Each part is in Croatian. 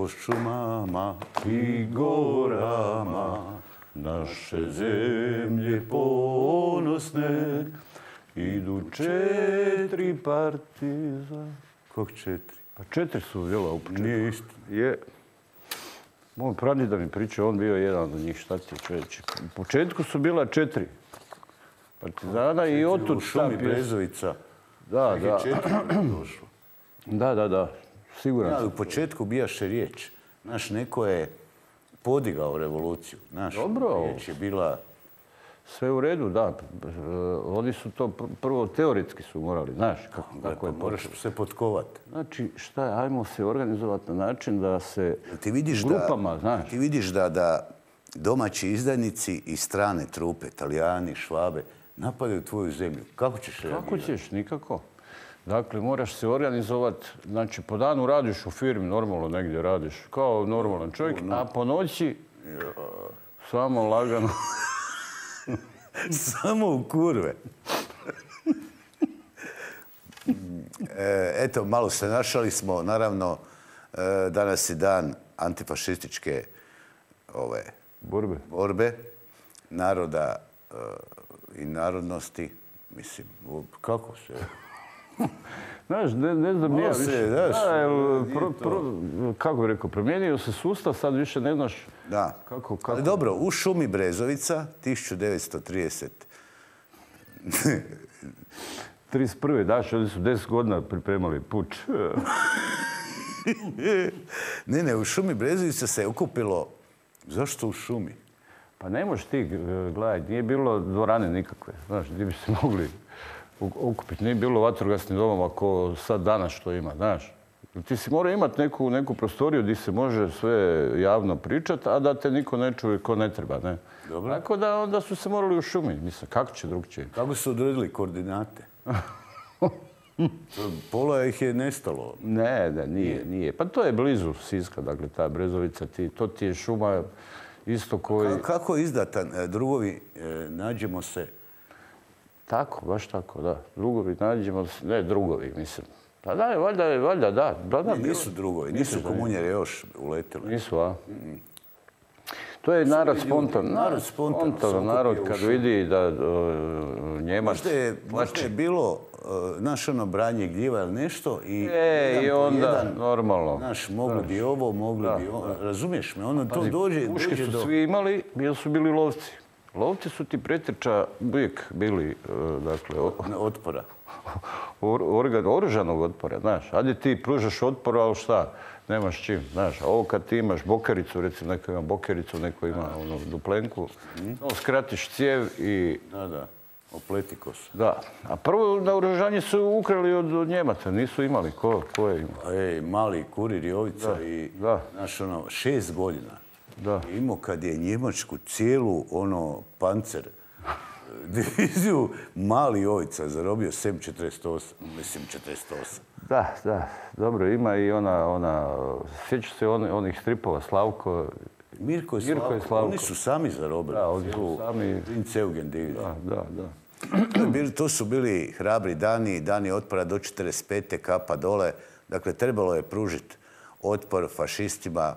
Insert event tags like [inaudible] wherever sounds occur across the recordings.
po šumama i gorama, naše zemlje ponosne, idu četiri partiza. Kog četiri? Pa četiri su bila u početku. Nije isto. Je. Moj pradida mi pričao, on bio jedan od njih, šta ti čovječe. U početku su bila četiri partizana i otud U ta šumi pjesma. Brezovica. Da, da. četiri došlo. Da, da, da. Siguran Ja, sam. u početku bijaše riječ. Znaš, neko je podigao revoluciju. Znaš, Dobro. riječ je bila... Sve u redu, da. E, Oni su to pr- prvo teoretski su morali, znaš kako, kako je Kako moraš se potkovati. Znači, šta je, ajmo se organizovati na način da se Ti vidiš grupama, da, znaš. ti vidiš da, da domaći izdajnici i strane trupe, Talijani, Švabe, napadaju tvoju zemlju. Kako ćeš Kako reagirati? ćeš? Nikako. Dakle, moraš se organizovati, znači po danu radiš u firmi, normalno negdje radiš, kao normalan čovjek, a po noći samo lagano. [laughs] Samo u kurve. E, Eto, malo se našali smo. Naravno, e, danas je dan antifašističke ove, Borbe. borbe naroda e, i narodnosti. Mislim, kako se... [laughs] Znaš, ne, ne znam, ja se, više. Da, nije pro- pro- kako bi rekao, promijenio se sustav, sad više ne znaš Da. kako, kako. Ali dobro, u šumi Brezovica, 1930. 31. [laughs] daš, oni su 10 godina pripremali puč. [laughs] Ne, ne, u šumi Brezovica se okupilo... Zašto u šumi? Pa ne možeš ti, e, gledaj, nije bilo dvorane nikakve, znaš, gdje bi se mogli okupiti. Nije bilo vatrogasnih domova ko sad danas što ima, znaš. Ti si mora imati neku, neku prostoriju gdje se može sve javno pričati, a da te niko ne čuje ko ne treba, ne. Dobro. Tako da onda su se morali u šumi, mislim, kako će drugčije? [laughs] Kako su odredili koordinate? Pola ih je nestalo. Ne, ne, nije, nije. Pa to je blizu Siska, dakle, ta Brezovica, ti, to ti je šuma isto koji... Ka- Kako izdata e, drugovi, e, nađemo se, Tako, baš tako, da. Drugovi, nađemo ne drugovi, mislim. Pa da, valjda, je, valjda, da. da, da Ne, nisu drugovi, nisu komunjere još uletili. Nisu, a? To je narod spontan. narod okupio narod kad vidi da e, Njemac Možda je, možda je bilo, e, naš ono branje gljiva ili nešto i E, i onda, jedan, normalno. Znaš, mogli bi ovo, mogli bi ovo. Razumiješ me? Ono to Pazi, dođe, Puške dođe su do... svi imali, jer su bili lovci. Lovci su ti pretrča uvijek bili, e, dakle, otpora. [laughs] organ, oružanog otpora, znaš. Ajde ti pružaš otpor, ali šta? Nemaš čim, znaš. A ovo kad ti imaš bokericu, recimo neko ima bokericu, neko ima ono, duplenku, no, skratiš cijev i Da, da. Opleti kosu. da. A prvo naoružanje su ukrali od, od Njemaca, nisu imali. Ko, ko je imao? Ej, mali kurir Jovica Da, i, da. znaš, ono, šest godina. Da. Imao kad je Njemačku cijelu, ono, pancer, [laughs] diviziju, mali Jovica zarobio 7.48, mislim 48. Da, da, dobro, ima i ona, ona, sjećaš se on, onih stripova, Slavko, Mirko i Slavko, Slavko. oni su sami zarobili. Da, oni su sami- Princ Eugen diviziju. da, da, da. To su bili hrabri dani, dani otpora do 45. kapa dole. Dakle, trebalo je pružiti otpor fašistima,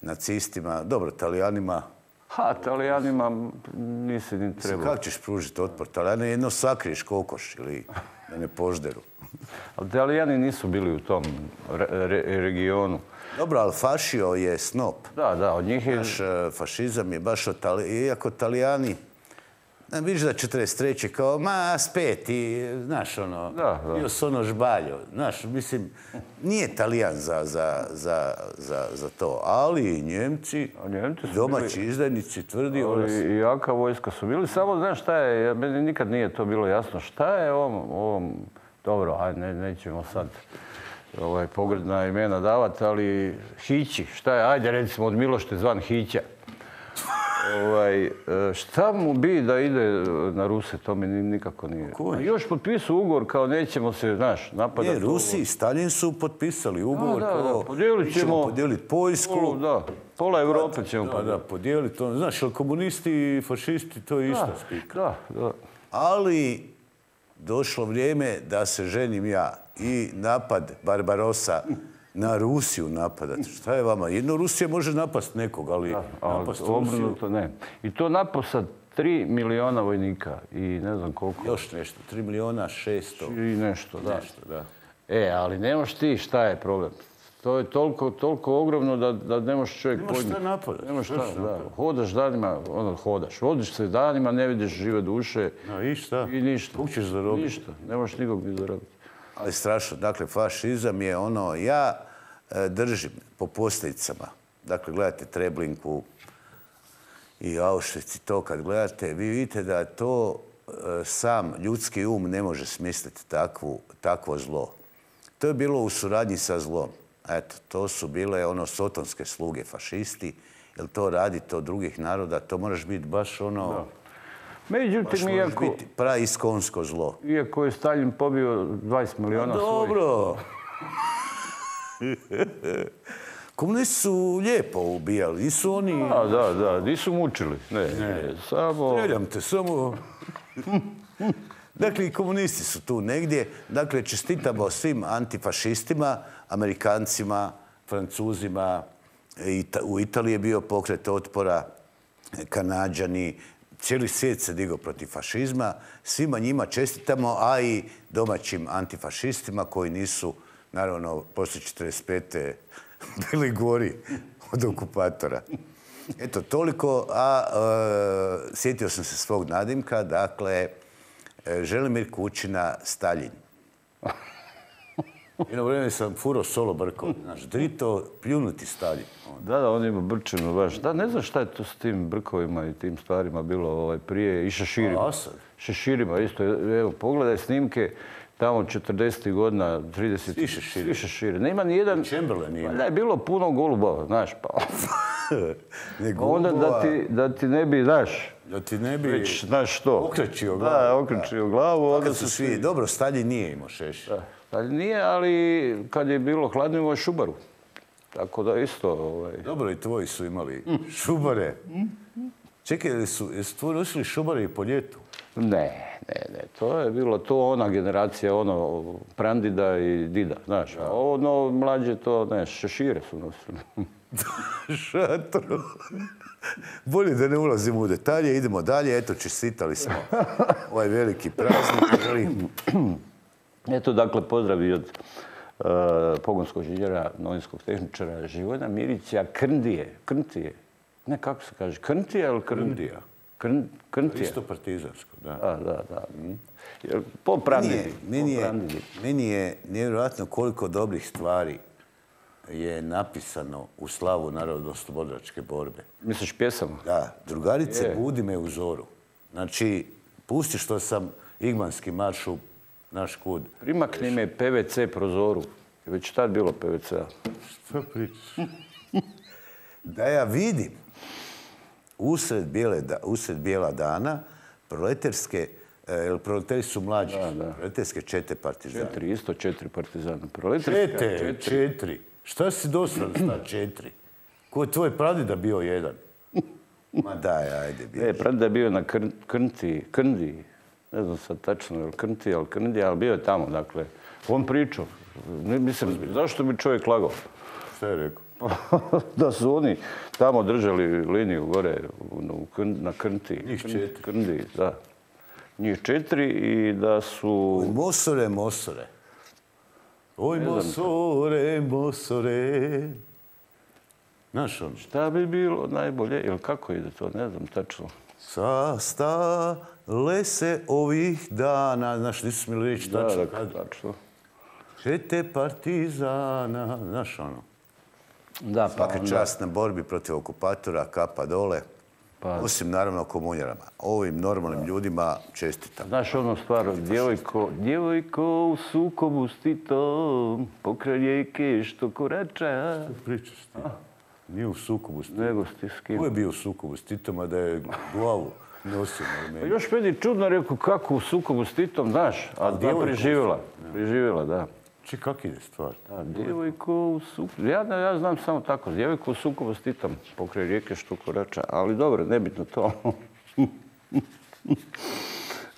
nacistima, dobro, talijanima. Ha, Talijanima nisi ni trebao. Kako ćeš pružiti otpor? Talijani jedno sakriješ kokoš ili da ne požderu. [laughs] Ali Talijani nisu bili u tom re- re- regionu. Dobro, ali fašio je snop. Da, da, od njih je... Naš e, fašizam je baš od Tali... Iako Talijani, vidiš da 43. kao, ma, spet i, znaš, ono, Da, da. ono žbaljo. Znaš, mislim, nije Talijan za, za, za, za, za to, ali Njemci, A Njemci domaći izdajnici tvrdi, ono, I i jaka vojska su bili. Samo, znaš šta je, meni nikad nije to bilo jasno. Šta je ovom, ovom dobro, ajde, ne, nećemo sad ovaj, pogrdna imena davati, ali Hići, šta je, ajde recimo od Milošte zvan Hića. Ovaj, e, šta mu bi da ide na Ruse, to mi ni- nikako nije. Ko je? A još potpisao ugovor kao nećemo se, znaš, napadati. Ne, Rusi i Stalin su potpisali ugovor Da, da, da, kao podijelit ćemo ćemo- podijeliti Poljsku. Da, pola Europe ćemo Da, pa da, podijeliti. Znaš, ali komunisti i fašisti, to je ista spika. Da, da. Ali došlo vrijeme da se ženim ja i napad Barbarosa na Rusiju napadati. Šta je vama? Jedno Rusija može napast nekog, ali A napast Rusiju... obrnuto ne. I to naposad 3 miliona vojnika i ne znam koliko. Još nešto, 3 miliona 600. I nešto, da. Nešto, da. E, ali nemaš ti šta je problem. To je toliko, toliko ogromno da, da ne možeš čovjek Nemaš šta napadat. Nemaš šta, da. Hodaš danima, ono, hodaš. Vodiš se danima, ne vidiš žive duše i šta? i ništa. Kog ćeš zarobiti? Ništa, ne možeš nikog ni zarobiti. Ali strašno. Dakle, fašizam je ono, ja držim po posljedicama. Dakle, gledate Treblinku i Auschwitz i to kad gledate, vi vidite da to e, sam ljudski um ne može smisliti takvu, takvo zlo. To je bilo u suradnji sa zlom. Eto, to su bile ono sotonske sluge fašisti, jer to radite od drugih naroda, to moraš biti baš ono... Baš Međutim, iako, biti praiskonsko zlo. iako je Stalin pobio 20 miliona svojih. Dobro. [laughs] [laughs] Komunisti su lijepo ubijali, nisu oni... A, da, da, nisu mučili. Ne, ne. samo... Streljam te, samo... [laughs] Dakle, i komunisti su tu negdje. Dakle, čestitamo svim antifašistima, Amerikancima, Francuzima. Ita- U Italiji je bio pokret otpora, Kanađani. Cijeli svijet se digao protiv fašizma. Svima njima čestitamo, a i domaćim antifašistima koji nisu, naravno, poslije 45. [laughs] bili gori od okupatora. Eto, toliko, a e, sjetio sam se svog nadimka, dakle, e, Želimir Kučina, Stalin. [laughs] Jedno vrijeme sam furo solo brko. Znaš, drito, pljunuti Stalin. Da, da, on ima brčinu baš. Da, ne znam šta je to s tim brkovima i tim stvarima bilo ovaj, prije i šeširima. A? Šeširima isto. Evo, pogledaj snimke tamo 40. godina, 30. Svi šeširi. Svi šeširi. Nema ni jedan... Chamberlain ima. Da je bilo puno golubova, znaš, pa... [laughs] Ne Onda da ti, da ti ne bi, znaš, da ti ne bi... već, znaš što? Okrećio Da, glavu, okrećio glavu. Onda su svi... Dobro, Stalin nije imao šešir. Ali nije, ali kad je bilo hladno imao šubaru. Tako da isto, ovaj... Dobro, i tvoji su imali šubare. Čekaj, jesu, su, jesu tvoji nosili šubare i po ljetu? Ne, ne, ne, to je bilo to ona generacija, ono, prandida i dida, znaš. A ono mlađe to, ne, šešire su nosili. [laughs] Šatro. Bolje da ne ulazimo u detalje, idemo dalje. Eto, čestitali smo ovaj veliki praznik. [clears throat] Eto, dakle, pozdrav i od e, pogonskog inženjera, novinskog tehničara Živojna Mirića Krndije. Krntije. Ne, kako se kaže? Krntije ili Krn... Krndija. Krn... Isto partizansko, da. Da, da, da. Jer po Meni je, meni, je, nevjerojatno koliko dobrih stvari je napisano u slavu narodno-slobodačke borbe. Misliš pjesama? Da, drugarice, Je. budi me u zoru. Znači, pusti što sam Igmanski marš u naš kud. Primakni me PVC prozoru. Je Već tad bilo PVC-a. Što pričaš? [laughs] da ja vidim usred, bijele, usred bijela dana proleterske, e, jer proleteri su mlađi, proleterske čete partizana. Četiri, isto četiri partizana. Proletarska, Čete, četiri. Šta si došao sta četiri? Ko je tvoj pradida bio jedan? Ma daj, ajde, [laughs] E, bježi. pradeda je bio na Krn, Krnti, Krndi. Ne znam sad tačno, jel Krnti, ali Krndi, ali bio je tamo, dakle. On pričao. Mislim, zašto bi čovjek lagao? Šta je rekao? [laughs] da su oni tamo držali liniju gore na Krnti. Njih četiri. Krndi, da. Njih četiri i da su... Mosore, Mosore. Oj, Mosore, Mosore. Znaš on? Šta bi bilo najbolje, ili kako ide to, ne znam tačno. Sastale se ovih dana. Znaš, nisu smjeli reći Da, tačno da, kad. tačno. Čete partizana. Znaš ono? Da, pa Svaka onda- čast na borbi protiv okupatora, kapa dole. Pa- Osim naravno komunjarama. Ovim normalnim ljudima čestitam. Znaš onu stvar, djevojko, djevojko u sukobu s Titom, pokraj rijeke što korača, Pričaš ti. Nije u sukobu s Titom. nego s. Ko je bio u sukobu s Titom, a da je glavu nosio na Pa meni? još meni čudno rekao kako u sukobu s Titom, znaš, a da djevojko preživjela, preživjela, da. Či kak ide stvar? Da, djevojko u sukobu, ja, ja znam samo tako, djevojko u sukobu s Titom, pokraj rijeke što korača, ali dobro, nebitno to.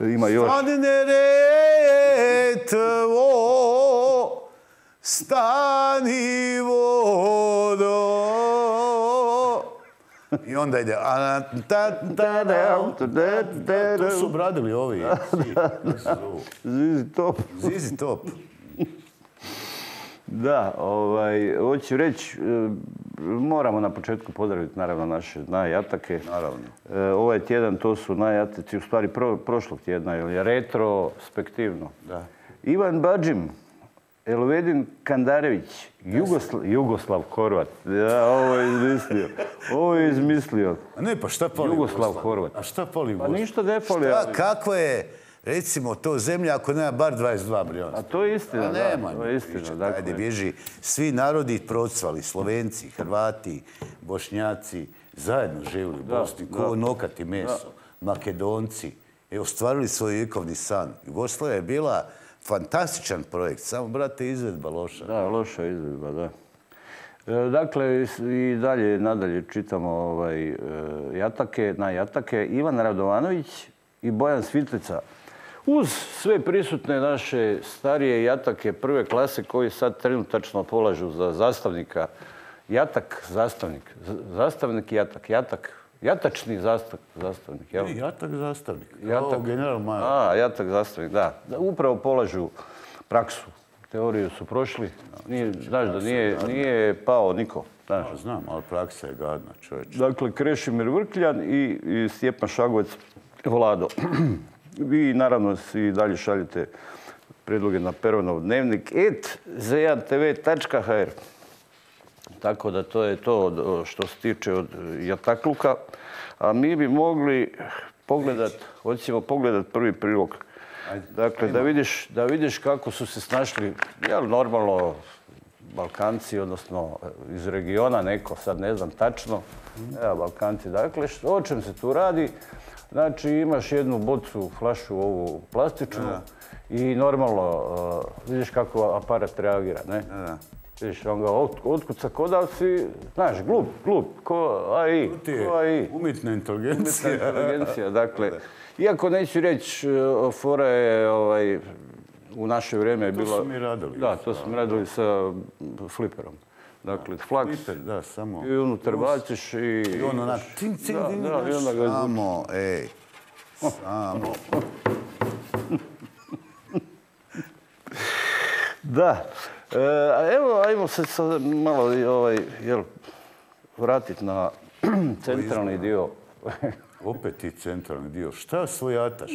[laughs] Ima još. Stane retvo stani vodo. I onda ide... a, ta, ta, da, To su obradili ovi. Zizi top. Zizi top. Da, ovaj, hoću reći, e, moramo na početku pozdraviti naravno naše najatake. Naravno. E, Ovaj tjedan to su najataci, u stvari pro- prošlog tjedna, jer je retrospektivno. Da. Ivan Badžim, Elvedin Kandarević, Jugosla- Jugoslav Horvat. Ja, ovo je izmislio. Ovo je izmislio. A ne, pa šta pali Jugoslav? Horvat. A šta pali Pa ništa ne fali, Šta, ali- kako je, recimo, to zemlja ako nema bar 22 milijuna? A to je istina, A da, nema to je istina. priča, dakle. Ajde, bježi. Svi narodi procvali, Slovenci, Hrvati, Bošnjaci, zajedno živjeli u Da, Bosni, da. ko nokati meso, Makedonci, i ostvarili svoj vjekovni san. Jugoslavija je bila fantastičan projekt, samo, brate, izvedba loša. Da, loša izvedba, da. E, Dakle, i dalje, nadalje čitamo ovaj, e, jatake, na jatake. Ivan Radovanović i Bojan Svitlica. Uz sve prisutne naše starije jatake prve klase koji sad trenutačno polažu za zastavnika. Jatak, zastavnik. Zastavnik, jatak. Jatak. Jatačni zastav, zastavnik, jel? Jatak zastavnik. Jatak. General Majo. A, jatak zastavnik, da. Upravo polažu praksu. Teoriju su prošli. Nije, znaš da nije, nije pao niko. Znaš. Znam, ali praksa je gadna, čovječ. Dakle, Krešimir Vrkljan i, i Stjepan Šagovac Vlado. Vi naravno svi dalje šaljete predloge na Peronov dnevnik et z1tv.hr Tako da to je to što se tiče od e, jatakluka. A mi bi mogli pogledat, hoćemo pogledat prvi prilog. Dakle, da vidiš, da vidiš kako su se snašli, jel, normalno, Balkanci, odnosno e, iz regiona neko, sad ne znam tačno, evo, Balkanci, dakle, što, o čem se tu radi? Znači, imaš jednu bocu, flašu ovu plastičnu i normalno, e, vidiš kako aparat reagira, ne? Da. Vidiš, on ga ot- otkuca da si, znaš, glup, glup, ko AI, ko AI. umjetna inteligencija. Inteligencija, [laughs] dakle. Iako neću reći, e, fora je ovaj, u naše vrijeme je To bila... smo mi radili. Da, to smo radili sa fliperom. Dakle, flaks da, samo. i unutar baciš i... I ono na cing, cing, Da, cing, da, i onda ga. Samo, ej. Samo. Da. E, a evo, ajmo se sad malo ovaj, jel, vratiti na [clears throat] centralni dio. Opet ti centralni dio. Šta svojataš?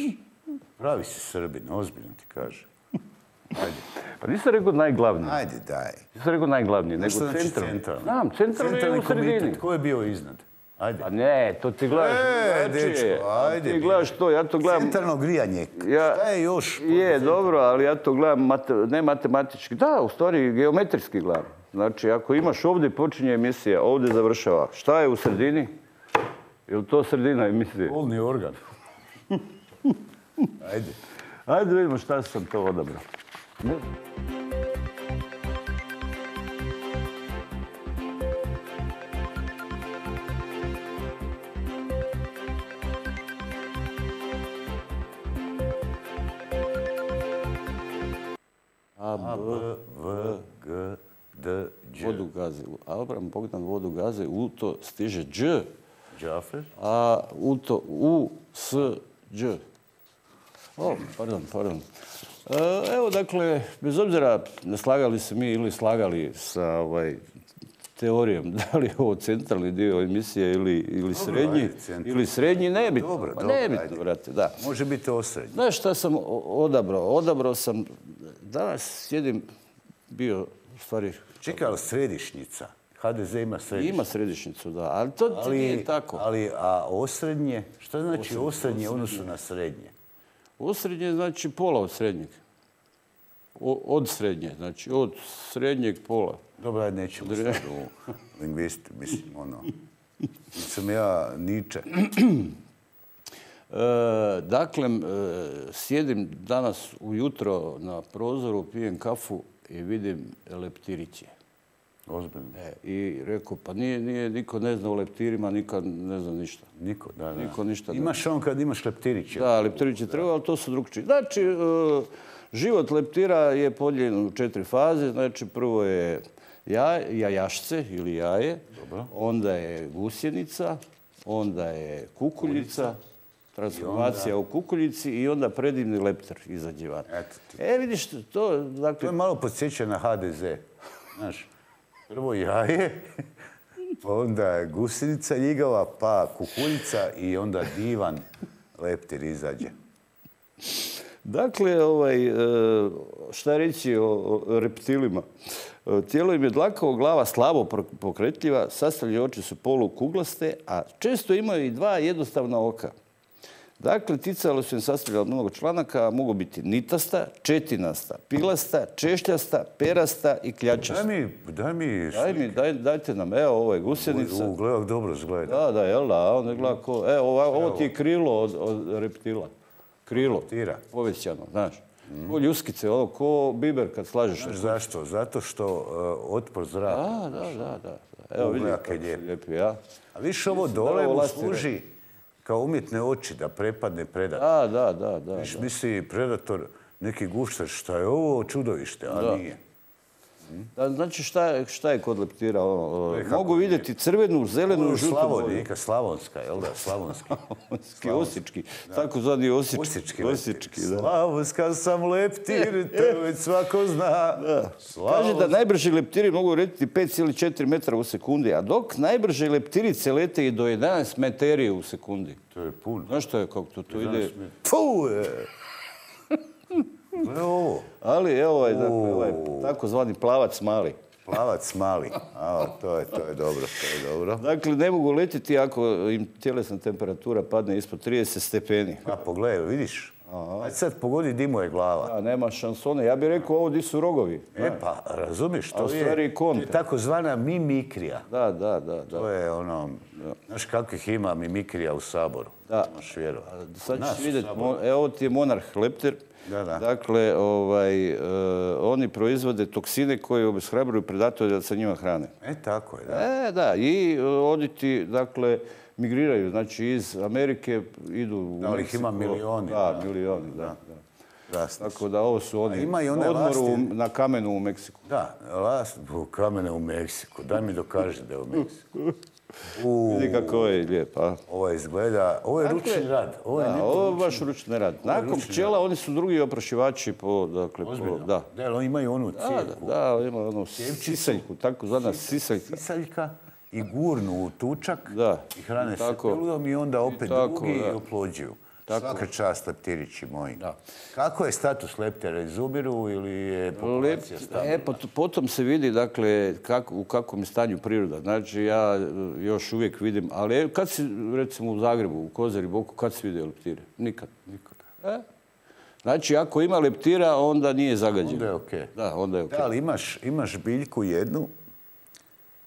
Pravi si Srbin, ozbiljno ti kaže. Ajde, Pa nisam rekao najglavniji. ajde daj. Nisam rekao najglavniji, nego znači centralni. centralni? Znam, centralni, je u sredini. Ko je bio iznad? Ajde. Pa ne, to ti gledaš E, dečko, ajde, Ti gledaš to, ja to gledam... Centralno grijanje. Ja- Šta je još? Je, dobro, ali ja to gledam mate- ne matematički, da, u stvari geometrijski gledam. Znači, ako imaš ovdje počinje emisija, ovdje završava. Šta je u sredini? Je li to sredina emisije? Polni organ. [laughs] Ajde. Ajde vidimo šta sam to odabrao. Бил. А, Б, В, Г, Д, Дж. Водогази. Абрам Богдан Водогази. Уто стиже Дж. Джафер. А уто У, С, Дж. О, пардон, пардон. Evo, dakle, bez obzira ne slagali se mi ili slagali sa ovaj, teorijom [laughs] da li je ovo centralni dio emisije ili, ili srednji, ajde, ili srednji, nebitno. Dobro, Pa dobro, nebitno, brate, da. Može biti osrednji. Znaš šta sam odabrao? Odabrao sam, danas sjedim, bio, u stvari, Čekaj, ali središnjica. HDZ ima središnjicu. ima središnjicu, da, ali to Ali, nije tako. ali, a osrednje? Šta znači osrednje u odnosu na srednje? Osrednje znači pola od srednjeg. O- od srednje, znači od srednjeg pola. Dobro, ajde nećemo sad u lingvisti, mislim, ono. Ja Niče. [clears throat] E, dakle, e, sjedim danas ujutro na prozoru, pijem kafu i vidim leptiriće. Ozbiljno. E, I rekao, pa nije, nije, niko ne zna o leptirima, niko ne zna ništa. Niko, da, da. Niko ništa Imaš on kad imaš leptiriće. Da, leptiriće treba, ali to su drugčiji. Znači, e, Život leptira je podijeljen u četiri faze. Znači, prvo je jajašce ili jaje, onda je gusjenica, onda je kukuljica, transformacija u kukuljici i onda predivni lepter izađe van. E, vidiš, to... Dakle... To je malo podsjeća na HDZ. Znaš, prvo jaje, [laughs] pa onda je gusjenica ljigava, pa kukuljica i onda divan leptir izađe. Dakle, ovaj, e, šta reći o reptilima? E, tijelo im je dlakavo, glava slabo pokretljiva, sastavljene oči su polukuglaste, a često imaju i dva jednostavna oka. Dakle, ticalo su im sastavljala od mnogo članaka, mogu biti nitasta, četinasta, pilasta, češljasta, perasta i kljačasta. Daj mi, daj mi... Daj mi, dajte nam, evo, ovo je gusjenica. U, gledaj, dobro izgleda. Da, da, jel da, on ne gleda ko... Evo, ovo, ti je krilo od, od reptila. Krilo. Tira. Povećano, znaš. Mm. Ko ljuskice, ovo, ko biber kad slažeš. Znaš zašto? Zato što uh, otpor zraka. Da, da, da, da. Evo vidi kako je lijepi, ja. A više ovo dole mu služi kao umjetne oči da prepadne predator. Da, da, da. da Viš, misli predator neki gušter, šta je ovo čudovište, a nije. Znači šta, je kod leptira? Ono, mogu vidjeti crvenu, zelenu, žutu Slavonija, neka slavonska, jel da? Slavonski. [laughs] Slavonski, osječki. Tako zvani osječki. Osječki, da. Slavonska sam leptir, [laughs] to već svako zna. Kaže da najbrži leptiri mogu letiti 5,4 metra u sekundi, a dok najbrže leptirice lete i do 11 meterije u sekundi. To je puno. Znaš što je, kako to, to ide... Puh, Ali evo ovaj, dakle, ovaj takozvani plavac mali. Plavac mali. A, to je, to je dobro, to je dobro. Dakle, ne mogu letiti ako im tjelesna temperatura padne ispod 30 stepeni. A pogledaj, vidiš? Ajde sad pogodi di mu je glava. Ja, nema šansone. Ja bih rekao ovo di su rogovi. E pa, razumiš, to je, takozvana mimikrija. Da, da, da. To je ono, znaš kakvih ima mimikrija u Saboru. Da. Sad ćeš vidjeti, evo ti je monarh lepter. Dakle, ovaj, e, oni proizvode toksine koje obeshrabruju predatore da sa njima hrane. E, tako je, da. E, da. I e, oditi, dakle, migriraju. Znači, iz Amerike idu u Da, ali ih ima milioni. Da, milioni, da. da. Tako da ovo su oni ima i one odmoru na kamenu u Meksiku. Da, last u kamene u Meksiku. Daj mi dokaži da je u Meksiku. [laughs] Vidi kako je lijep, a? Ovo izgleda, ovo je ručni rad. Ovo je, da, ovo je baš ručni rad. Nakon pčela oni su drugi oprašivači po, dakle, po, da. Da, oni imaju onu cijevku. Da, da, imaju onu sisaljku, tako zvana sisaljka. Sisaljka i gurnu u tučak da. i hrane se peludom i onda opet drugi i oplođuju. Tako. Svaka čast leptirići moji. Da. Kako je status leptera? Izumiru ili je populacija stabilna? E, potom se vidi, dakle, u kakvom je stanju priroda. Znači, ja još uvijek vidim, ali kad si, recimo, u Zagrebu, u Kozari, Boku, kad si vidio leptire? Nikad. Nikad. E? Znači, ako ima leptira, onda nije zagađen. Onda je okej. Da, onda je okej. Da, ali imaš, imaš biljku jednu,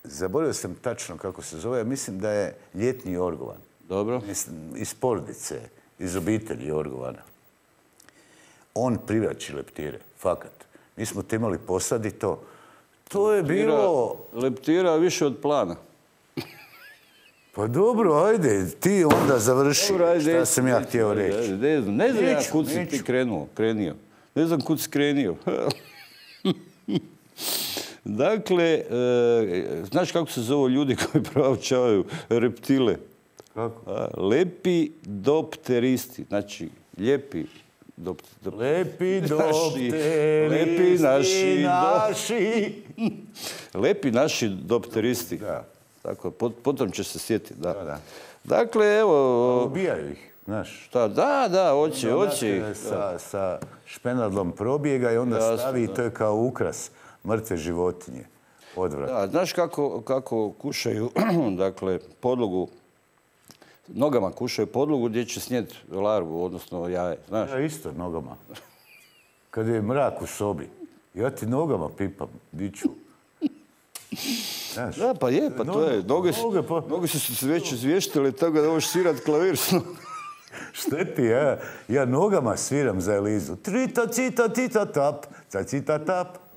zaboravio sam tačno kako se zove, mislim da je ljetni orgovan. Dobro. Mislim, iz porodice iz obitelji Jorgovana. On privlači leptire, fakat. Mi smo te imali posadi to. To je bilo... Leptira više od plana. Pa dobro, ajde, ti onda završi dobro, šta sam ja htio reći. ne znam, ne znam ja kud si ti krenuo, krenio. Ne znam kud si krenio. [laughs] dakle, e, znaš kako se zove ljudi [laughs] koji proučavaju reptile? Kako? Lepidopteristi, znači lijepi dopteristi. Lepi [laughs] dopteristi lepi naši. naši. [laughs] lepi naši dopteristi. Da. Tako, potom će se sjetiti, da. da, Dakle, evo... Ubijaju ih, znaš. Šta, da, da, hoće, hoće. Sa, sa špenadlom probijega i onda stavi i to je kao ukras mrtve životinje. Odvrat. Da, znaš kako, kako kušaju, [clears throat] dakle, podlogu nogama kušaju podlogu gdje će snijeti larvu, odnosno jaje, znaš? Ja isto nogama. Kad je mrak u sobi, ja ti nogama pipam, diću. Znaš, da, pa je, pa to je. Noge, su, pa... noge su se već izvještile tako da možeš svirat klavir. Šteti, [laughs] ja, ja nogama sviram za Elizu. Trita, cita, tita, tap, ca, cita, tap.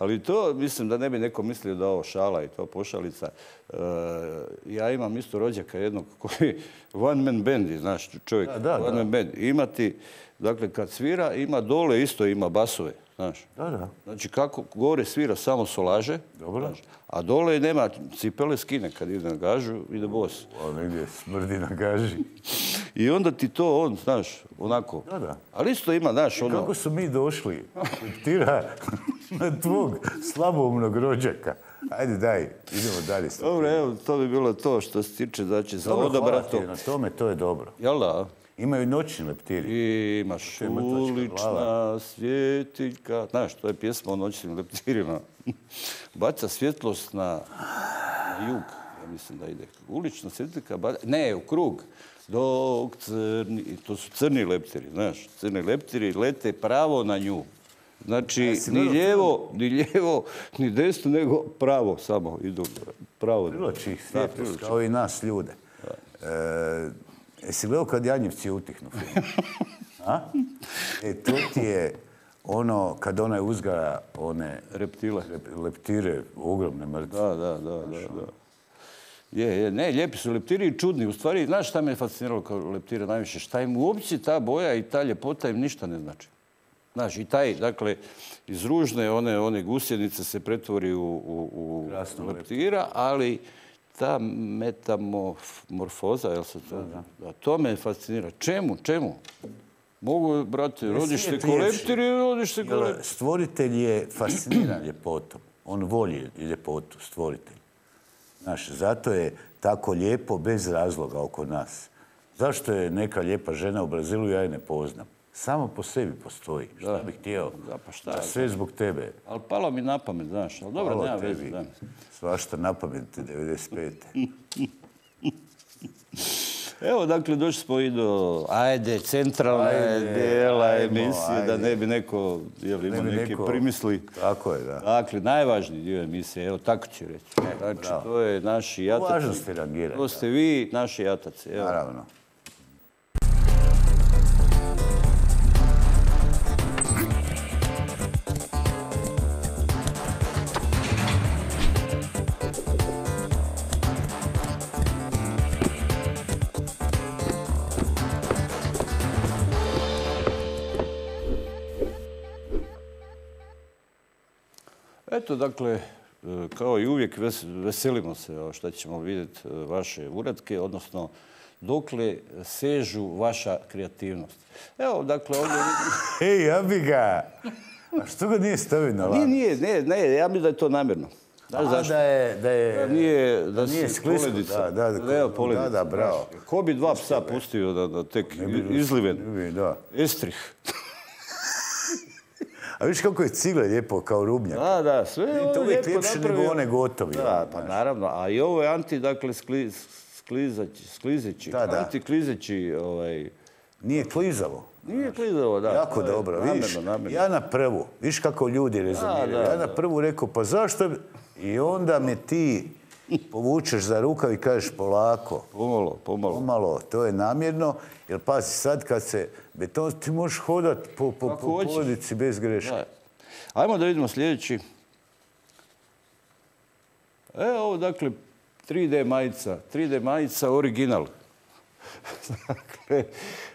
Ali to, mislim da ne bi neko mislio da ovo šala i to pošalica. E, ja imam isto rođaka jednog koji [laughs] one man band, je, znaš, čovjek, Da, da, one da. man band. Imati, dakle, kad svira, ima dole isto, ima basove, znaš. Da, da. Znači kako gore svira samo solaže, Dobro. znaš, a dole nema cipele skine kad ide na gažu, ide bos. O, negdje smrdi na gaži. I onda ti to on, znaš, onako. Da, da. Ali isto ima, znaš, ono... Kako su mi došli, tira [laughs] na tvog slabomnog rođaka? Ajde, daj, idemo dalje. Dobro, evo, to bi bilo to što se tiče, znači, za Dobro, hvala ti na tome, to je dobro. Jel da? Imaju noćni leptiri. I imaš ulična svjetiljka. Znaš, to je pjesma o noćnim leptirima. [laughs] Baca svjetlost na, na jug, ja mislim da ide. Ulična svjetiljka, baca, ne, u krug. Dok crni, to su crni leptiri, znaš, crni leptiri lete pravo na nju. Znači, Jesi ni lijevo, ni lijevo, ni desno, nego pravo samo idu. Pravo. Privlači ih kao i nas ljude. E, jesi gledao kad Janjevci utihnu film? [laughs] A? E, to ti je ono, kad ona uzgaja one Reptile. lep- leptire, ogromne mrtve. Da, da, da, da, da. Je, je, ne, lijepi su leptiri i čudni. U stvari, znaš šta me je fasciniralo kao leptire najviše? Šta im uopće ta boja i ta ljepota im ništa ne znači. Znaš, i taj, dakle, iz ružne one, one gusjenice se pretvori u, u, u leptira, ali ta metamorfoza, jel se to? Da, to me fascinira. Čemu, čemu? Mogu, brate, rodiš se ko leptir i rodiš se ko. Stvoritelj je fasciniran ljepotom. On voli ljepotu, stvoritelj. Znaš, zato je tako lijepo bez razloga oko nas. Zašto je neka lijepa žena u Brazilu, ja je ne poznam. Samo po sebi postoji. Šta bih htio? Da, pa šta Da sve zbog tebe. Ali palo mi na pamet, znaš. Ali dobro, Hvala nema veze. Da. Svašta na pamet 95. [laughs] Evo, dakle, došli smo i do, ajde, centralne Ajde, dijela ajmo, emisije, da ne bi neko, jel, imao neke neko- primisli. Tako je, da. Dakle, najvažniji dio emisije, evo, tako ću reći. Znači, bravo. to je naši jataci. važnosti rangiranja. To ste vi, naši jataci. Evo. Naravno. Eto, dakle, e, kao i uvijek ves- veselimo se šta ćemo vidjeti e, vaše uratke, odnosno dokle sežu vaša kreativnost. Evo, dakle, ovdje. [laughs] Ej, ja bi ga! A što ga nije stavio na Nije, nije, ne, ne, ja mislim da je to namjerno. Znaš A, zašto? da je, da je... Da nije, da, nije sklisko, da, da, da, da, da, bravo. Ko bi dva psa pustio da, da tek izliven? Bi, Da. Estrih. A viš kako je cigle lijepo kao rubnjak. Da, da, sve je ovo to uvijek lijepo ljepše napravio. nego one gotovi. Da, ono, pa naravno. A i ovo je anti, dakle, skli, sklizaći, sklizeći. Da, da. Antiklizeći, ovaj... Nije klizavo. Nije klizavo, da. Jako to je dobro. Vidiš, namjerno. ja na prvu, viš kako ljudi da, ja na prvu rekao, pa zašto? I onda me ti povučeš za rukav i kažeš polako. Pomalo, pomalo. Pomalo, to je namjerno, jer pazi, sad kad se beton, ti možeš hodat po, po, bez greške. Da. Ajmo da vidimo sljedeći. E, ovo dakle 3D majica. 3D majica original. [laughs] dakle,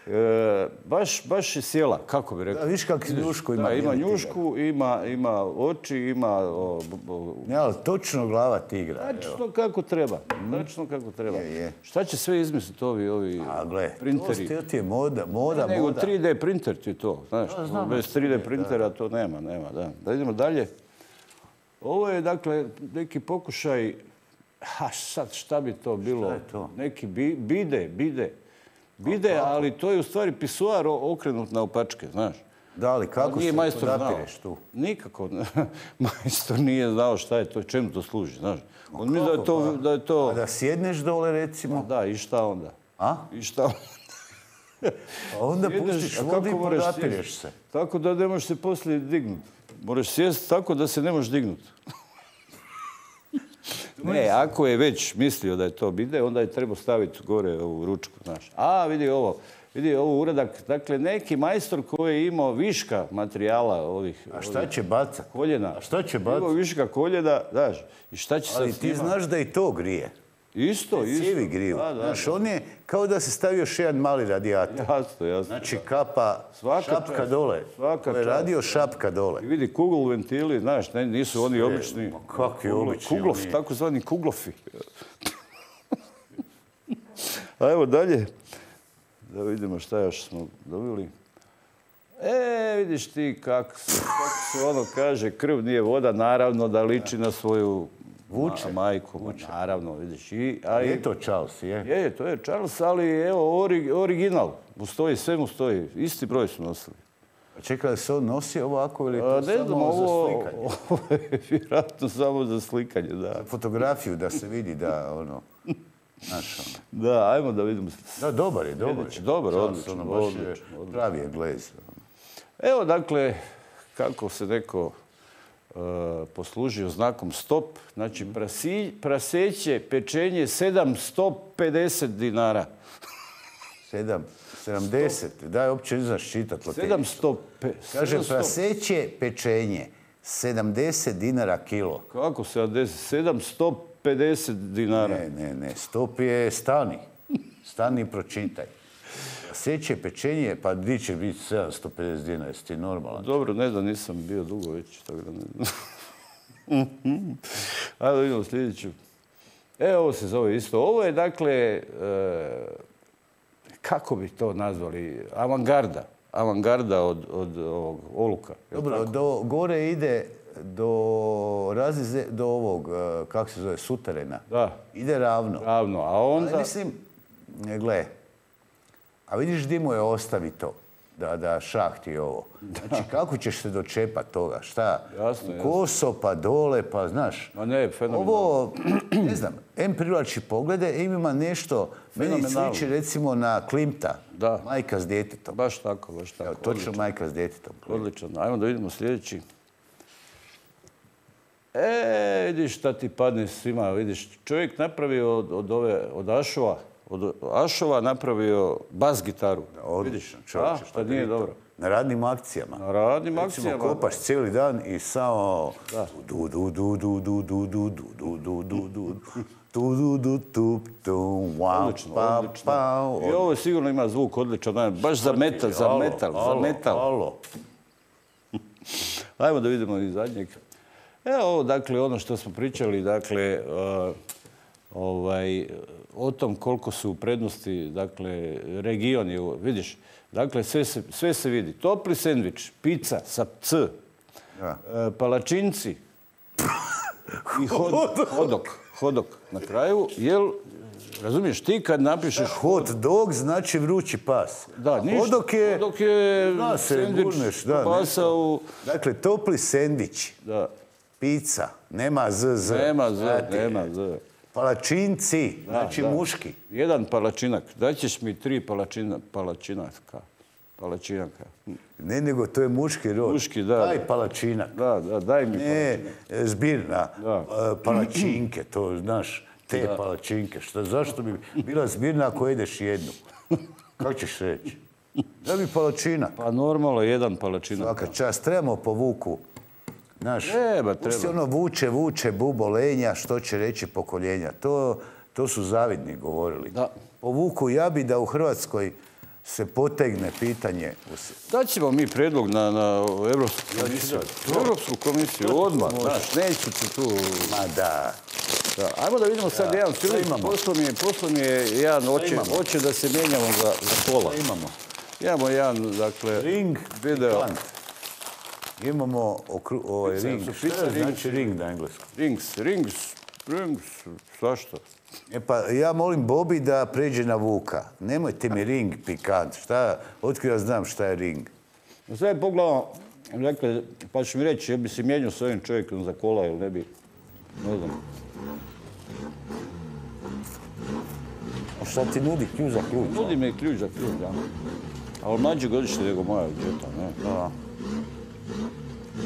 e, baš, baš je sjela, kako bi Da, rekao. viš kak njušku ima. Da, ima njušku, ima, ima oči, ima... O, o, Ne, ali točno glava tigra. evo. Točno kako treba. Točno kako treba. Je, je. Šta će sve izmisliti ovi, ovi A gle, printeri? to, ti je moda, moda, Ne, nego moda. 3D printer ti je to, znaš, bez 3D printera to nema, nema, da. Da idemo dalje. Ovo je, dakle, neki pokušaj, ha, sad šta bi to bilo? je to? Neki bi- bide, bide. Bide, ali to je u stvari pisuar okrenut na opačke, znaš. Da, ali kako se podapireš tu? Nikako. [laughs] majstor nije znao šta je to, čemu to služi, znaš. On misli da je to, kako, da je to, A da sjedneš dole, recimo, da, i šta onda? a? I šta onda? A onda Sjedneš, pustiš vodu i podapireš se. Tako da ne možeš se poslije dignut. Moraš sjest tako da se ne možeš dignut. Ne, ako je već mislio da je to bide, onda je trebao staviti gore ovu ručku, znaš. A, vidi ovo, Vidi ovo uradak, dakle neki majstor koji je imao viška materijala ovih A šta će bacat? koljena. A šta će Imao bacat? viška koljena, znaš, i šta će Ali ti znaš da i to grije. Isto, isto. Cijevi griju. Da, da, Znaš, on je kao da se stavio još jedan mali radijator. Jasno, jasno. Znači kapa Svaka šapka čast. dole. Svaka je čast. radio šapka dole. I vidi, kugl ventili, znaš, ne, nisu oni obični. kakvi obični Kuglof, takozvani kuglofi. [laughs] A evo dalje. Da vidimo šta još smo dobili. E, vidiš ti kako se, kako se ono kaže, krv nije voda, naravno da liči na svoju Vuče. ma- majku. ma Naravno, vidiš. I, a i- Je to Charles, je? je, to je Charles, ali evo, ori- original. Mu stoji, sve mu stoji. Isti broj su nosili. A Čekaj, da se on nosi ovako ili je A, to ne znam, samo za ovo, slikanje? [laughs] ovo je vjerojatno samo za slikanje, da. Fotografiju da se vidi da ono... Znaš, ono. Da, ajmo da vidimo. Da, dobar je, dobar je. dobar, Charles, odlično, ono, baš je odlično, Pravi je glez. Evo, dakle, kako se neko poslužio znakom stop, znači prasi, praseće pečenje 750 dinara. Sedam, 70. Daj, uopće ne znaš čitati. 700, pe- Kaže, 700 praseće pečenje, 70 dinara kilo. Kako 70? 750 dinara. Ne, ne, ne, stop je stani. Stani i pročitaj. Praseće pečenje, pa di će biti 750 dinara, jesi ti normalan? Dobro, ne znam, nisam bio dugo već, tako da ne znam. [laughs] Ajde vidimo sljedeću. E, ovo se zove isto. Ovo je, dakle, e, kako bi to nazvali? Avangarda. Avangarda od, od ovog oluka. Dobro, do gore ide do razlize, do ovog, eh, kako se zove, suterena. Da, Ide ravno. ravno. A Ali onda... mislim, ne, gle, a vidiš di mu je ostavi to, da, da šahti ovo. Znači, kako ćeš se dočepat toga, šta? Jasno, jasno. Koso, pa dole, pa znaš. Ma ne, fenomenalno. Ovo, ne znam, M privlači poglede, M ima nešto, meni sliči recimo na Klimta, Da. majka s djetetom. Baš tako, baš tako. Evo, točno majka s djetetom. Odlično. Ajmo da vidimo sljedeći. E, vidiš šta ti padne svima. Vidiš, čovjek napravio od, od ove, od Ašova, od Ašova napravio bas gitaru. Odlično, Vidiš? čovječe, šta nije to? dobro. Na radnim akcijama. Na radnim Recimo, akcijama. kopaš cijeli dan i samo... Du, du, du, du, du, du, du, du, du, du, du, tu, du, du, tu, tu, wow, Odlično, pa, odlično. pa, I ovo sigurno ima zvuk odličan. Baš za metal, za metal, za metal. alo. Ajmo da vidimo i zadnjeg. Evo dakle, ono što smo pričali, dakle, uh, ovaj, o tom koliko su prednosti, dakle, region je, vidiš, dakle, sve se, sve se vidi. Topli sendvič, pizza sa C, e, palačinci i hod, hodok, hodok na kraju, jel, razumiješ, ti kad napišeš Hot dog znači vrući pas. da, ništa. Hodok je... Hodok je Zna se, gurneš, da, pasa u... Dakle, topli sendvič, Da, pizza, nema ZZ. nema Z, znate. nema Z. Palačinci, znači da. muški. Jedan palačinak. Daćeš mi tri palačina, palačinaka. Palačinaka. Ne, nego to je muški rod. Muški, da. Daj palačinak. Da, da, daj mi Ne, palačinak. zbirna, Da. e, palačinke, to znaš, te palačinke. Šta, zašto bi bila zbirna ako jedeš jednu? Kako ćeš reći? Da bi palačinak. Pa normalno, jedan palačinak. Svaka čast, trebamo po vuku. Znaš, Treba, treba. ono vuče, vuče, bubo lenja, što će reći pokoljenja. To, to su zavidni govorili. Da. Po vuku ja bi da u Hrvatskoj se potegne pitanje. Daćemo mi predlog na, na Europsku komisiju. Europsku komisiju, odmah. Znaš, neću ti tu... Ma da. Da. Ajmo da vidimo sad jedan film. imamo? Poslao mi je, poslao mi je jedan, imamo? hoće da se mijenjamo za, za kola. Imamo. Imamo jedan, dakle, Ring, video. plant. Imamo okru, ovaj ring. Šta znači ring na engleskom? Rings, rings, rings, svašta. E pa ja molim Bobi da pređe na Vuka. Nemojte mi ring pikant. Šta, otkud ja znam šta je ring? Je pogledao, dakle, pa ću mi reći, ja bi se mijenjao s ovim čovjekom za kola ili ne bi, ne znam. A šta ti nudi ključ za ključ? Nudi mi ključ za ključ, da. Ali mlađi godište nego moja djeta, ne? Da.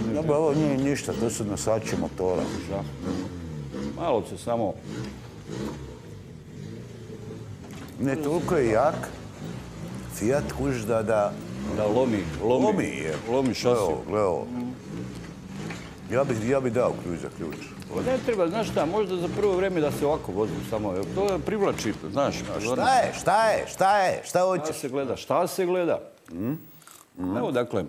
Dobro, ovo nije ništa, to su nosači motora. Da. Malo se samo, Ne, toliko je jak. Fiat, kužiš da, da Da lomi, lomi, lomi je. lomi šasi. Gle ovo, gle ovo. Ja bi, ja bi dao ključ za ključ. Ne treba, znaš šta, možda za prvo vrijeme da se ovako vozim samo. To privlači, znaš. Šta je, šta je, šta je, šta Šta hoćeš? se gleda? Šta se gleda? Evo dakle,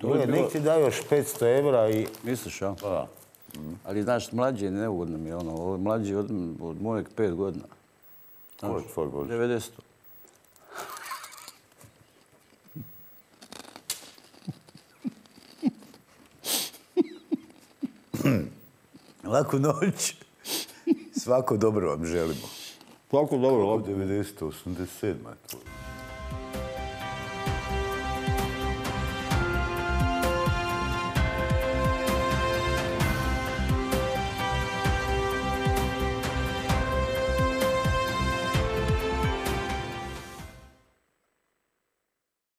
to je nek ti da još 500 evra i... misliš, a? Pa, Ali znaš, mlađi je neugodno mi je ono, ovo je mlađi od, od mojeg pet godina. ko je tvoj god? [laughs] 90. Laku noć. Svako dobro vam želimo. Svako dobro, Od 90. 87.